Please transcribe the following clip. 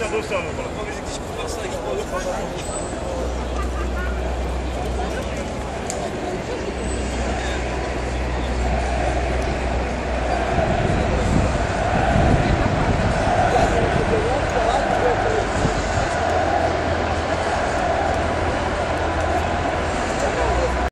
Deixa a bolsa.